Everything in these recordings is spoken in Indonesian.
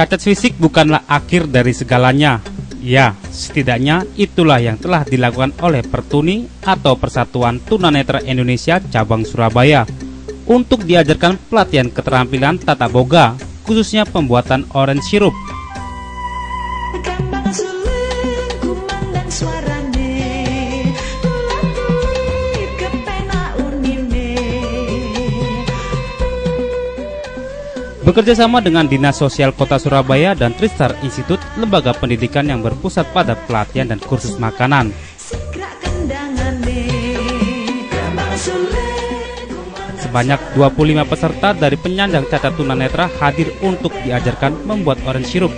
Cacat fisik bukanlah akhir dari segalanya. Ya, setidaknya itulah yang telah dilakukan oleh Pertuni atau Persatuan Tunanetra Indonesia Cabang Surabaya untuk diajarkan pelatihan keterampilan tata boga, khususnya pembuatan orange sirup. Bekerja sama dengan Dinas Sosial Kota Surabaya dan Tristar Institute, lembaga pendidikan yang berpusat pada pelatihan dan kursus makanan. Sebanyak 25 peserta dari penyandang cacat tunanetra hadir untuk diajarkan membuat orange sirup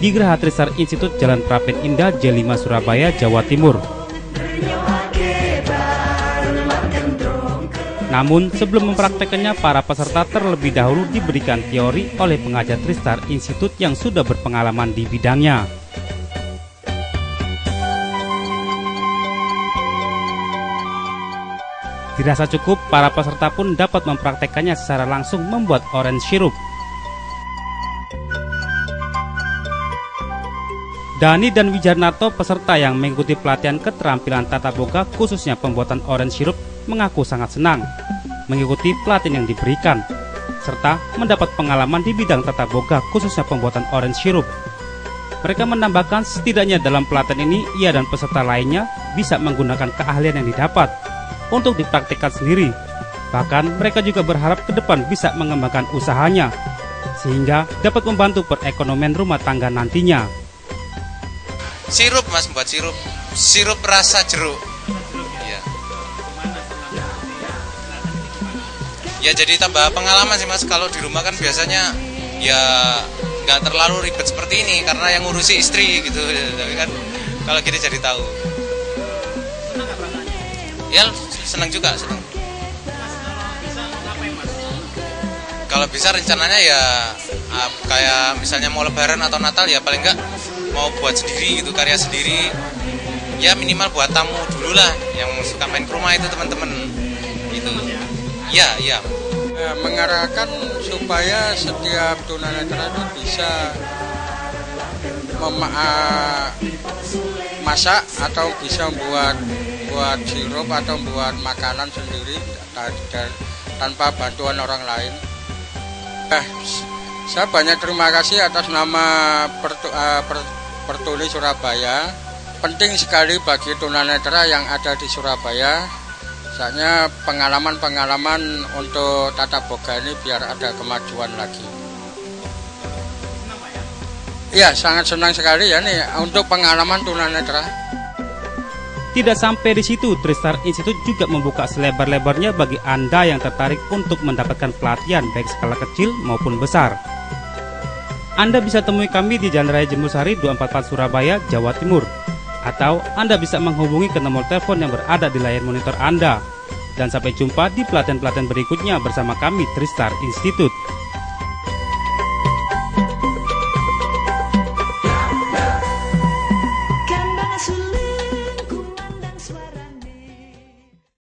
di Geraha Tristar Institute Jalan Prapen Indah, J5 Surabaya, Jawa Timur. Namun sebelum mempraktekannya, para peserta terlebih dahulu diberikan teori oleh pengajar Tristar Institute yang sudah berpengalaman di bidangnya. Dirasa cukup, para peserta pun dapat mempraktekannya secara langsung membuat orange sirup. Dani dan Wijarnato peserta yang mengikuti pelatihan keterampilan tata boga khususnya pembuatan orange sirup mengaku sangat senang mengikuti pelatihan yang diberikan serta mendapat pengalaman di bidang tata boga khususnya pembuatan orange sirup. Mereka menambahkan setidaknya dalam pelatihan ini ia dan peserta lainnya bisa menggunakan keahlian yang didapat untuk dipraktikkan sendiri. Bahkan mereka juga berharap ke depan bisa mengembangkan usahanya sehingga dapat membantu perekonomian rumah tangga nantinya. Sirup mas buat sirup Sirup rasa jeruk Ya jadi tambah pengalaman sih mas. Kalau di rumah kan biasanya Ya nggak terlalu ribet seperti ini Karena yang ngurusi istri gitu. Tapi kan kalau gini jadi tahu. Ya senang juga senang. Kalau bisa rencananya ya ah, kayak misalnya mau lebaran atau natal ya paling enggak mau buat sendiri gitu karya sendiri. Ya minimal buat tamu dulu lah yang suka main ke rumah itu teman-teman. Itu ya ya Ya, mengarahkan supaya setiap tunanetra itu bisa mema- ah, masak atau bisa buat buat sirup atau buat makanan sendiri tanpa bantuan orang lain. Eh, saya banyak terima kasih atas nama Pertu, ah, Per- Pertuni Surabaya. Penting sekali bagi tunanetra yang ada di Surabaya Misalnya pengalaman-pengalaman untuk tata boga ini biar ada kemajuan lagi. Iya, sangat senang sekali ya nih untuk pengalaman tunanetra. Tidak sampai di situ, Tristar Institute juga membuka selebar-lebarnya bagi Anda yang tertarik untuk mendapatkan pelatihan baik skala kecil maupun besar. Anda bisa temui kami di Jalan Raya Jemusari 244 Surabaya, Jawa Timur. Atau Anda bisa menghubungi ke nomor telepon yang berada di layar monitor Anda. Dan sampai jumpa di pelatihan-pelatihan berikutnya bersama kami Tristar Institute.